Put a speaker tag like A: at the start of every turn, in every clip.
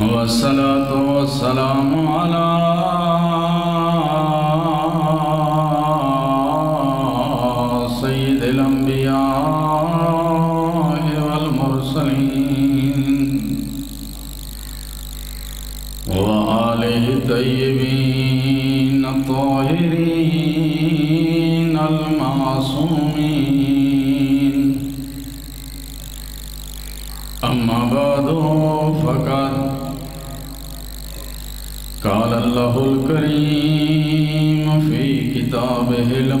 A: वसलाम अला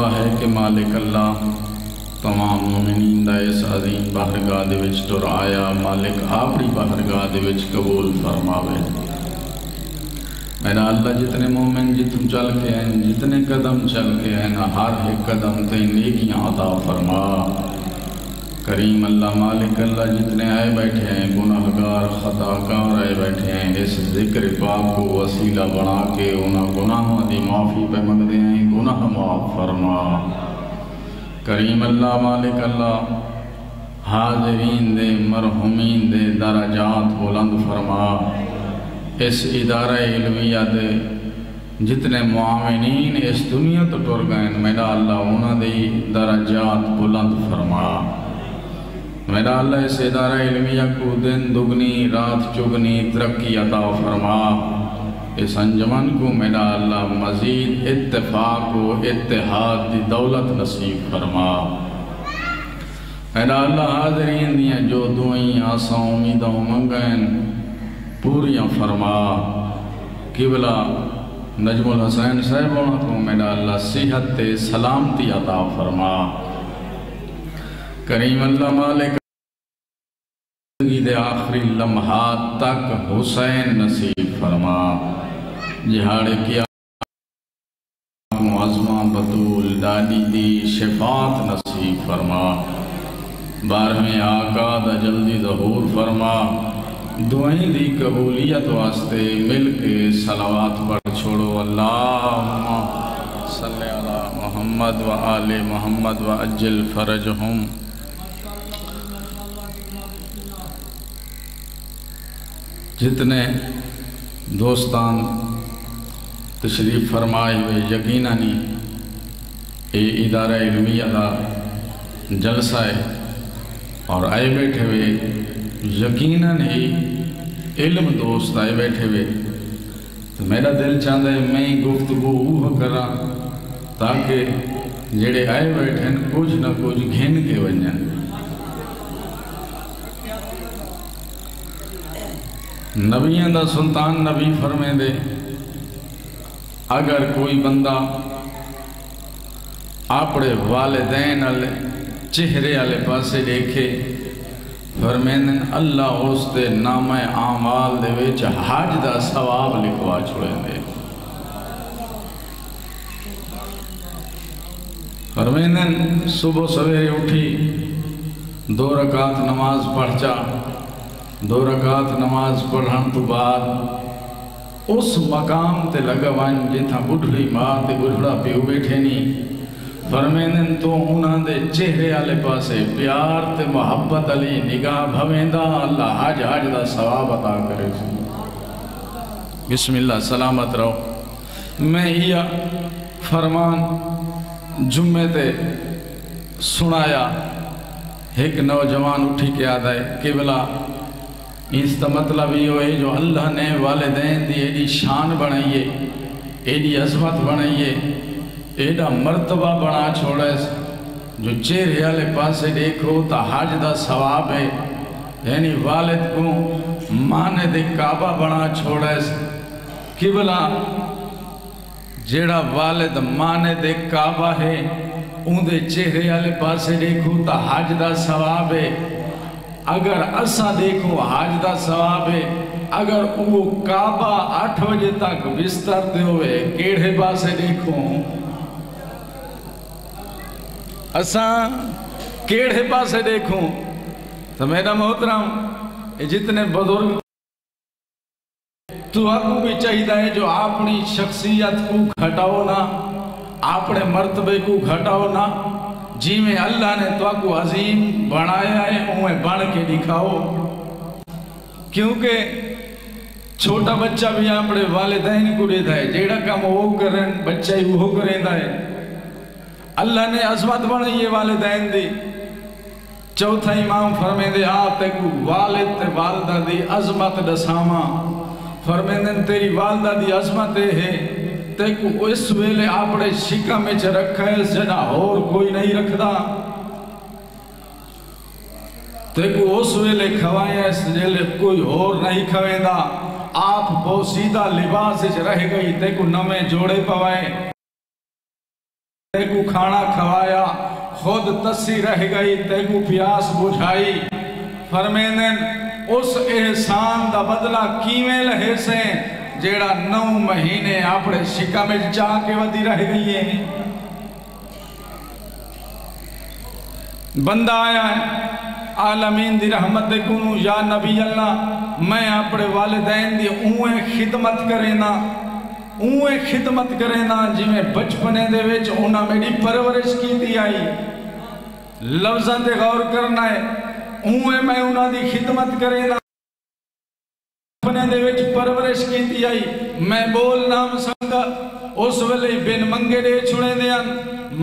A: दावा है कि मालिक अल्लाह, तमाम मोमिनीन ਦਾ ਇਸ ਅਜ਼ੀਮ ਬਹਰਗਾਹ ਦੇ ਵਿੱਚ ਤੁਰ ਆਇਆ ਮਾਲਿਕ ਆਪਣੀ ਬਹਰਗਾਹ ਦੇ ਵਿੱਚ ਕਬੂਲ ਫਰਮਾਵੇ मेरा अल्लाह जितने मोमिन जितने चल के हैं, जितने कदम चल के हैं, हर एक कदम ते नेकियाँ अता फरमा। करीम अल्लाह मालिक, अल्लाह जितने आए बैठे हैं, गुनाहगार खताकार आए बैठे हैं, इस ज़िक्र पाक को वसीला बना के उन्हें गुनाहों की माफ़ी पे मंगते हैं गुनाह माफ़ फरमा। करीम अल्लाह मालिक, अल्लाह हाजरीन दे, मरहुमीन दे, दराजात बुलंद फरमा। इस इदारा इलमिया दे जितने मुआमिनीन इस दुनिया तो टुर गए, मेरा अल्लाह उन्होंने दराजात बुलंद फरमा। मेरा अल्लाह इस इदारा इलमिया को दिन दुगनी, रात चुगनी, तरक्की अता फरमा। इस अंजमन को मेरा अल्लाह मज़ीद इत्तेफाक व इत्तेहाद की दौलत नसीब फरमा। मेरा अल्लाह हाजरीन दियाँ जो दुआई आसा उम्मीदा मंगन, पूरियाँ फरमा। किबला नजमुल हुसैन साहब को मेरा अल्लाह सेहत सलामती अता फरमा। करीम अल्लाह मालिक दे आखिरी लम्हात तक हुसैन नसीब फरमा। जिहाड़े किया बतूल, दादी दी शिफात नसीब फरमा। बारहवें आका दा जल्दी जहूर फरमा। दुआई दी कबूलियत वास्ते मिल के सलावात पढ़ छोड़ो। अल्लाह अला मोहम्मद व आले मोहम्मद व अज्जल फरज हम। जितने दोस्तान तशरीफ़ फरमाए हुए यकीननी ये इदारा इलमिया का जलसा है और आए बैठे हुए यकीनन ही इल्म दोस्त आए बैठे हुए। तो मेरा दिल चाहता है मैं गुफ्तगु वह करा ताकि जेड़े आए बैठे कुछ ना कुछ घिन के वज़न नबियों का सुल्तान नबी फरमे दे अगर कोई बंदा अपने वालदैन वाले चेहरे वाले पासे देखे फरमेंदन अल्लाह उस दे नामे आमाल विच हज का सवाब लिखवा छोड़ेंदे। फरमेंदन सुबह सवेरे उठी, दो रकात नमाज़ पढ़ जा दो रकात नमाज़ पढ़ण तो बाद उस मकाम ते लग वन जिथा बुढ़ड़ी माँ ते बुढ़ड़ा प्यो बैठे नहीं फरमेंदन तो उन्होंने चेहरे आले पासे प्यार ते मोहब्बत अली निगाह भवेंदा, अल्लाह हज हज दा सवाब अता करे बिस्मिल्लाह, सलामत रहो। मैं इया फरमान जुम्मे ते सुनाया एक नौजवान उठी के आए केवला इसका मतलब यो है जो अल्लाह ने वालदेन की एडी शान बनाई है एडी अजमत बनाई है एडा मर्तबा बना छोड़े, जो चेहरे वाले पासे देखो तो हज का सवाब है। यानी वालिद को माने दे काबा बना छोड़े, किबला जेड़ा वालिद माने दे काबा है उनके चेहरे वाले पासे देखो तो हज का सवाब है। अगर असा देखो हज का सवाब है, अगर वो काबा अठ बजे तक बिस्तर ते हुए केड़े पासे देखो। असा केड़े पासे देखो। तो मेरा मोहतरम जितने बुज़ुर्ग तो आपको भी चाहिए है जो अपनी शख्सियत को घटाओ ना अपने मर्तबे को घटाओ ना जिमें अल्लाह ने तो अजीम बनाया है उन्हें बन के दिखाओ। क्योंकि छोटा बच्चा भी अपने वालदेन को देता है, जेड़ा काम वो करें, बच्चा ही वो करेंदा है। अल्लाह ने अजमत बनाई वालदेन दी। चौथा इमाम फरमेंदे आ तेकू वालिद ते वालदा दी अजमत दसावा। फरमेंदे, तेरी वालदा दी अजमत है। तेकू इस जेले कोई और नहीं खवेंदा। आप बोसीदा लिबास रह गई नवे जोड़े पवाए। तेकू खाना खवाया, खुद तसी रह गई तेकू प्यास बुझाई। फरमेंदन उस एहसान का बदला किवें लहे से जेड़ा नौ महीने अपने शिका में जा के वधी रह गई है। बंदा आया है, आलमीन दी रहमत दे कुनू या नबी अल्लाह, मैं अपने वालिदैन दी उए खिदमत करेना उए खिदमत करेना जिमें बचपने दे विच उन्हां मेरी परवरिश कीती आई। लफ्जां ते गौर करना है उए मैं उन्हां दी खिदमत करेना दे विच परवरिश कीती आई मैं बोल नाम सकदा उस वेले बिन मंगे दे छुड़े दे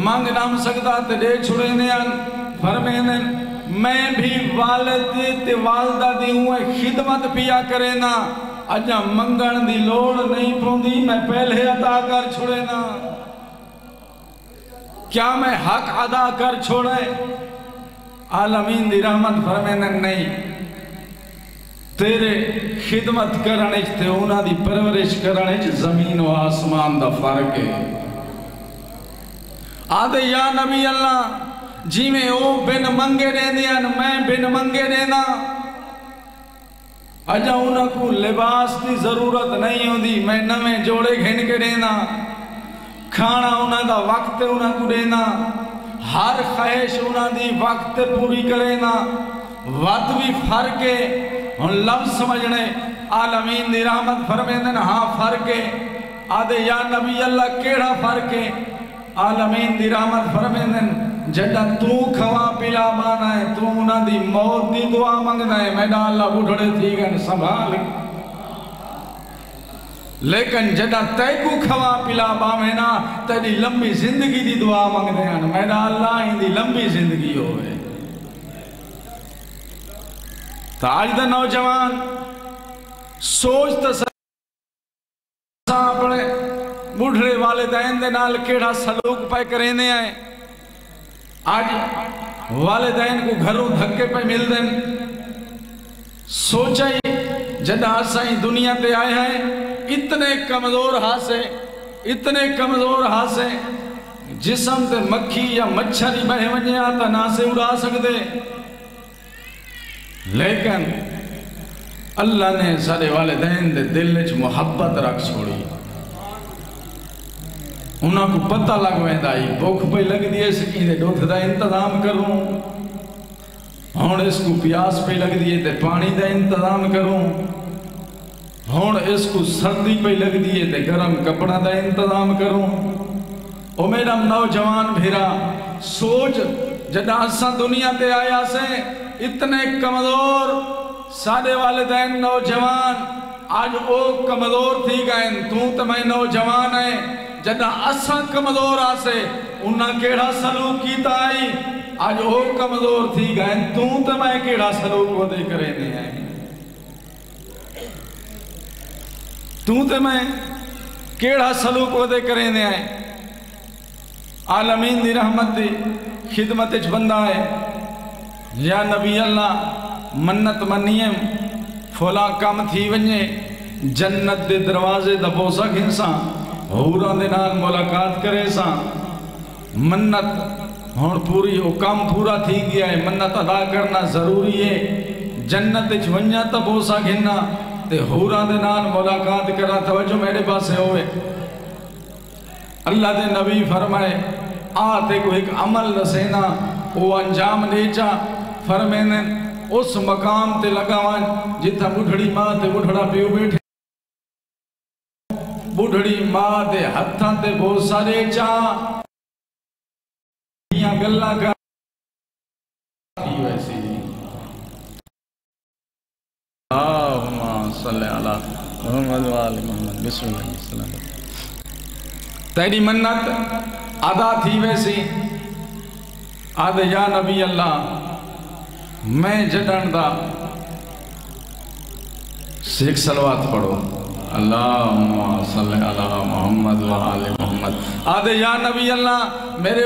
A: मंग नाम सकदा ते दे छुड़े दे फरमेंदे मैं भी वालिद वालदा दी हुए खिदमत पिया करे ना अजा मंगण दी लोड़ नहीं पौंदी मैं पहले अदा कर छोड़े ना क्या मैं हक अदा कर छोड़े आलमीन दी रहमत फरमेंदे नहीं तेरे खिदमत करने ते उन्हां दी परवरिश करने ज़मीन और आसमान दा फ़र्क है। आदे या नबी अल्लाह जिमें वो बिन मंगे देंदे मैं बिन मंगे देना अजा उनको लिबास की ज़रूरत नहीं होती मैं नवे जोड़े घिन के देना खाना उन्होंने वक्त उन्होंने देना हर ख्वाहिश उन्होंने वक्त पूरी करेना वत भी फ़र्क है। हम लफ्ज समझने आलमीन दी रहमत फरमेंदन हाँ फ़र्क आदे या नबी अल्लाह, केड़ा फ़र्क है आलमीन दी रहमत फरमेंदन जदा तू खवा पिला माना है तू उन्हां दी मौत दी दुआ मंगदा है मैडा अल्लाह बुढ़ड़े थी गन संभाल। लेकिन जदा तैकू खवा पिला पावे ना तेरी लंबी ज़िंदगी दी दुआ मंगदे हैं मैडा अल्लाह इंदी लंबी ज़िंदगी होवे तो आज दा नौजवान, सोच तो अपने बुढ़े वालिदैन दे नाल केड़ा सलूक पे करेंदे हैं आज वालिदैन को घरों धक्के पे मिलते सोचा ही जदा असाई दुनिया पे आए हैं, इतने कमज़ोर हासे, इतने कमज़ोर हासे, जिसम ते मक्खी या मच्छर ही बह वने तो ना से उड़ा सकते लेकिन अल्लाह ने सारे वालदेन दे दिल च मुहब्बत रख छोड़ी। उन्होंने पता लग वेंदा भुख पे लगती है इसकी दुध का इंतज़ाम करूँ। हूँ इसको प्यास पे लगती है तो पानी का इंतज़ाम करूँ। हूँ इसको सर्दी पे लगती है तो गर्म कपड़ा का इंतज़ाम करूँ। ओ मेरा नौजवान भेरा, सोच जदा असा दुनिया ते आया से इतने कमज़ोर साढ़े वालदेन नौजवान, आज वो कमज़ोर थी गए तू तो मैं नौजवान है। जदा असा कमज़ोर आसे, उन्हें केड़ा सलूक किया आई? आज वो कमज़ोर थी गए तू तो मैं केड़ा सलूक वो दे करे है? तू तो मैं केड़ा सलूक वो दे करे है? आलमीन दी रहमत दी खिदमत बंदा है। या नबी अल्लाह, मन्नत मनियम फुला कम थी वने जन्नत दे दरवाजे दबोसा खिंसा हूरा दे नाल मुलाकात करे सा। मन्नत हुन पूरी वो काम पूरा थी गया है, मन्नत अदा करना ज़रूरी है। जन्नत च वन्या त बोसा घिना ते नाल मुलाकात करा, तवज्जो मेरे पास होवे। अल्लाह दे नबी फरमाए, आ ते को एक अमल दसेना वो अंजाम नेचा फरमेने उस मकाम ते लगावन जिथा बुढ़ड़ी माँ ते बुढ़ड़ा पियो बैठे। बुढ़ड़ी माँ दे हथा ते बोसा दे चा। गल्ला कर। वैसी तेरी मन्नत अदा थी वैसी। आद या नबी अल्लाह मैं जडन दा शेख सलवात पढ़ो। अल्लाह मोहम्मद मोहम्मद। आदे या नबी अल्लाह, मेरे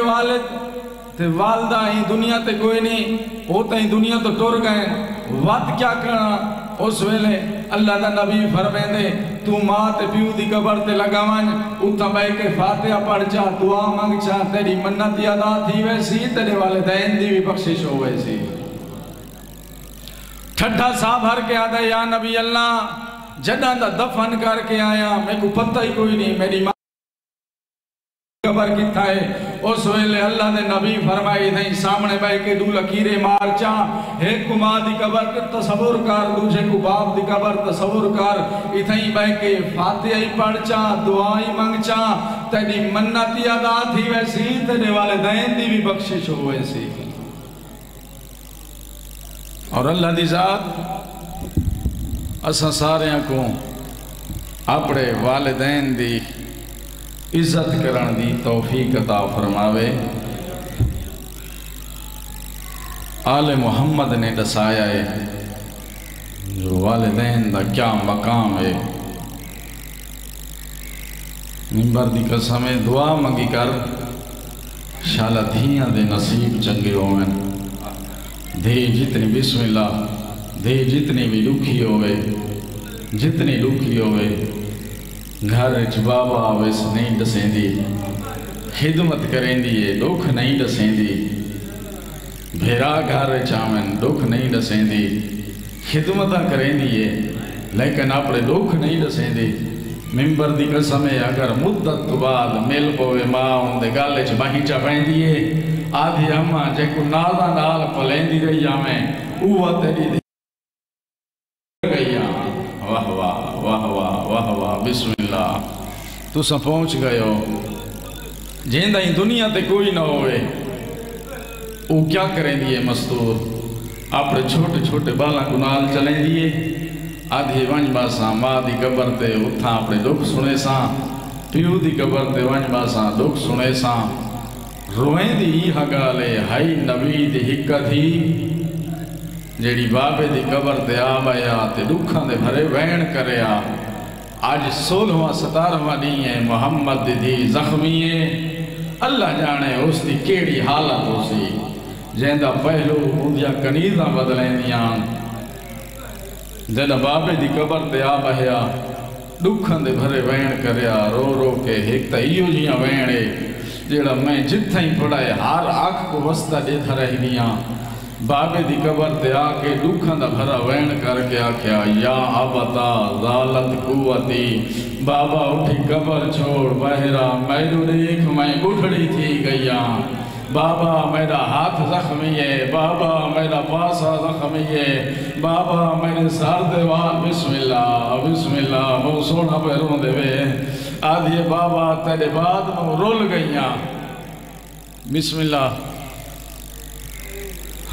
A: ते वालदा ही दुनिया ते कोई नहीं तो दुनिया तो टुर गए। वत क्या करना? उस वेले अल्लाह का नबी फरमेंदे तू माँ ते दी कबर ते लगावन उथा बह के फातिहा पढ़ जा, दुआ मंग जा, तेरी मन्नत अदा थी वैसी, तेरे वालिदैन दी भी बख्शिश हो वैसी। ठड्डा सा भर के आदा या नबी अल्लाह जडा दा दफन करके आया। मेरे को पता ही कोई नहीं, मेरी माँ कबर किथा है उस वेले अल्लाह ने नबी फरमाई नहीं, सामने बैठ के दू लकीरे मार चा। कुमार दी कबर के तसव्वुर कर दूसरे को बाप दी कबर तसव्वुर कर। इथई बैठ के फातिहा ही पढ़ चा, दुआ ही मंग चा। तेरी मन्नत अदा थी वैसी, तेरे वाले दैन दी भी बख्शिश हो वैसी। और अल्लाह दी जात, असा सारे को अपने वालदैन दी इज़्ज़त करण दी तौफीक फरमावे। आले मुहम्मद ने दसाया है, जो वालदेन का क्या मकाम है। मिंबर की कसम दुआ मंगी कर, शाला धियाँ के नसीब चंगे होवन। धी जितनी बिस्मिल्ला धी जितनी भी दुखी होवे, जितनी दुखी होवे। घर च बाबा आवेस नहीं दसेंदी, खिदमत करेंदी है दुख नहीं दसेंदी। भेरा घर चावन दुख नहीं दसेंदी, खिदमत करेंदी है लेकिन अपने दुख नहीं दसेंदी। मिंबर की कसम है अगर मुद्दत बाद मिल पवे माँ उनके गल च बाहीचा पैंदी है। आधी अम्मा जेको नाला नाल पलेंदी रही आवे उहा तेरी गई वाह वाह वाह वाह वाह वाह बिस्मिल्ला तुसा पहुँच गयो जेंदा ही दुनिया ते कोई ना होवे। वो क्या करेंदी है मस्तूर? अपने छोटे छोटे बाला को नाल चलेंदी है। आधी वंज बासा माँ दी कबर ते उथा अपने दुख सुने सा प्यू दी कबर ते वंज बासा दुख सुने सा रोएंदी इहा गाल है हाई नबी दी हिक थी जेड़ी बाबे दी कबर ते आ बया ते दुखां दे भरे वहण करया आज सोलहवां सतारहवां डी है मोहम्मद दी जख्मी है अल्लाह जाने उसकी केड़ी हालत होसी जैंदा पहलू उंदियाँ कनीज़ां बदलैंदियाँ जॾहिं बाबे जी कबर ते आ बहिया ॾुखनि ते भरे वहण करिया, रो रो के एक त इहो जीअं वहण जहिड़ा मैं जिथां ई पढ़ाए हर अख को वस्ता ॾेथा रहंदी आहियाँ बाबे दी कबर ते आके दुखा दा भरा वैन करके आख्या, या अबता जालत कुवती, बाबा उठी कबर छोड़, बहरा मैरू देख मैं बुढ़ड़ी थी गैया बाबा मेरा हाथ जख्मी है, बाबा मेरा पासा जख्मी है, बाबा मेरे सर देवा बिस्मिल्ला बिस्मिल्ला मैं सोना पैरों देवे आधे बाबा तेरे बाद मैं रुल गई बिस्मिल्ला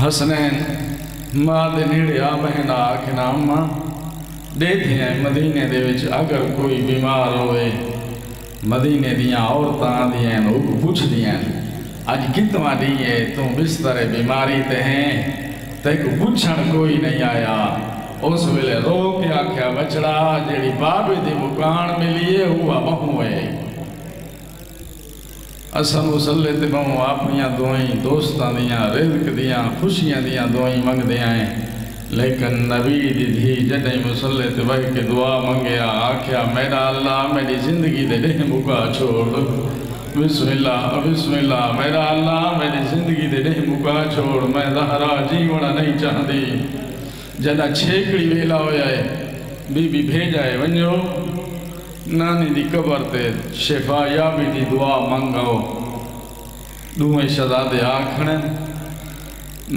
A: हसनैन, माँ दे नेड़े आ बहन आखे ना अम्मा देखिए मदीने दे विच अगर कोई बीमार होए, मदीने दियाँ औरतां दियाँ लोग पुछदियाँ अज कितवा डी है तू बिस्तर बीमारी ते हैं। तेक पुछण कोई नहीं आया। उस वेले रो के आख्या बचड़ा जेड़ी बाबे दी मुकान मिली है, हुआ बहु है। असा मुसले ते बहु अपनिया दुआई दोस्तां दियाँ, रिजक दियाँ, खुशियाँ दियाँ दुआई मंगदे आए। लेकिन नबी दी धी जॾहिं मुसले ते वही के दुआ मंगया, आख्या मेरा अल्लाह मेरी ज़िंदगी दे ॾह मुका छोड़। बिस्मिल्लाह बिस्मिल्लाह, मेरा अल्लाह मेरी ज़िंदगी दे ॾे मुका छोड़, मैं ज़हरा जीवण नहीं चाहती। जॾहिं छेकड़ी वेला हुया आहे बीबी भेजाए वञो नानी दी कबर ते शेफा या बि दी दुआ मंगो दूहें शहजादे आखण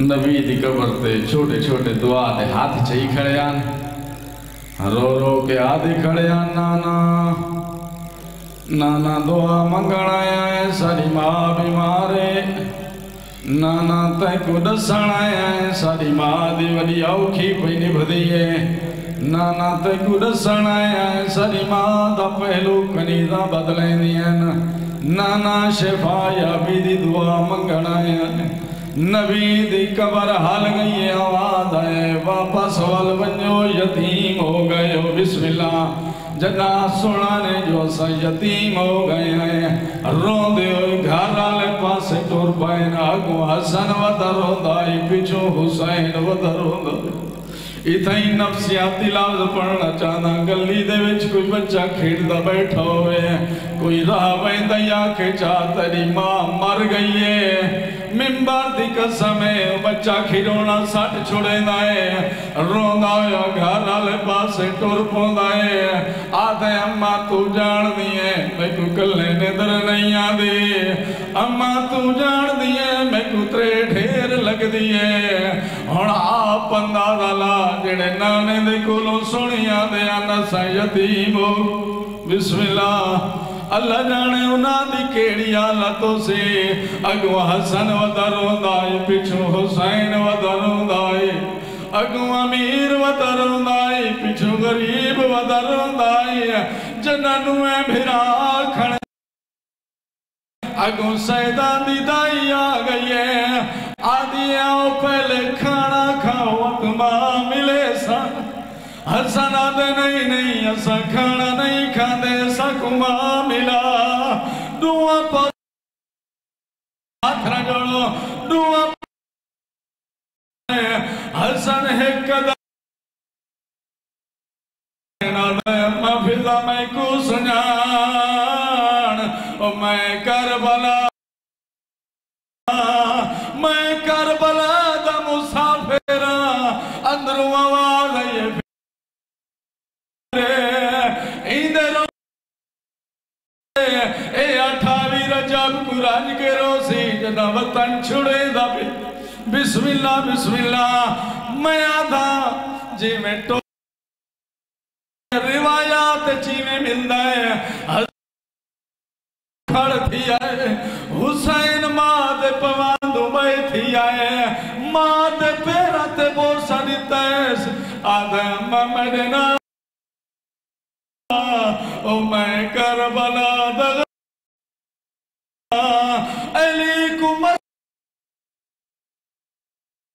A: नबी दी कबर ते छोटे छोटे दुआ दे हाथ चई खड़े आन। रो रो के आदि खड़े आन, नाना। नाना दुआ मंगण आया है, सारी माँ बीमार है। नाना तैको दसण आया है, सारी माँ दी वॾी औखी पई निभदी है। नाना तैको दसण आया है, सारी माँ दा पहलू कनीज़ा बदलंदी आहिनि नाना शेफा या बी दी दुआ मंगण आया है। नबी दी कबर हल गई है, आवाज़ है, वापस वल वञो यतीम हो गयो बिस्मिल्लाह। जना सुनाने जो असा यतीम हो गए हैं। रोंदे हुए घर वाले पास टुर पाए अगो हसन वध रोंदा पिछो हुसैन वध रोंदा इथई नफसियाती लफ्ज पढ़ना चाहना गली दे विच कोई बच्चा खेड़दा बैठा होवे। कोई राह वेंदा आखे चा तेरी माँ मर गई है। मिंबर दी कसम है बच्चा खिलौना सट छुड़ेंदा है रोंदा होया घर वाले पासे टुर पोंदा है आदे अम्मा तू जानदी है मैनू कल्ले निंदर नहीं आंदी अम्मा तू जानदी है मैनू त्रे ढेर लगदी है हुन आप अंदाज़ा ला जेड़े नाने दे कोलों सुनिया दे अनस यतीम बिस्मिल्लाह अल्लाह जाने उन्होंने केड़ी हालतों से। अगो हसन वदर होंदाए पिछो हुसैन वदर होंदाए अगो अमीर वदर होंदाए पिछो गरीब वदर होंदाए जन्नू भिरा खण। अगो सैदा दी दाई आ गई है आदि आओ पहले खाना खाओ अकमा मिले सन हसन आदे नहीं नहीं, असा खाना नहीं खाते सकुमा हसन है। कदम महफिला मैं को सुनान ओ मैं करबला मैं करबला दा मुसाफिरा। अंदरों रोसी वतन छुड़े दबे बिस्मिल्लाह बिस्मिल्लाह। मैं आधा जिवें टो रिवायात चीवें मिलदा है। खड़ थी आए हुसैन माँ दे पवांदू मैं थी आए माँ दे पेरा ते बोसा दिता है। आधा ममद ओ मैं करबला द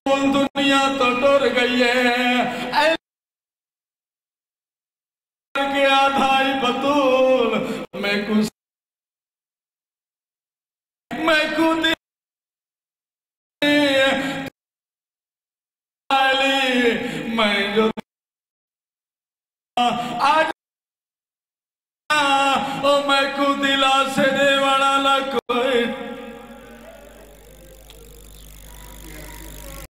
A: दुनिया तो डर गई है? के आधाई बतूल, मैं कुछ मैं कूदी मैं जो आज ओ, मैं दिला से देवाला को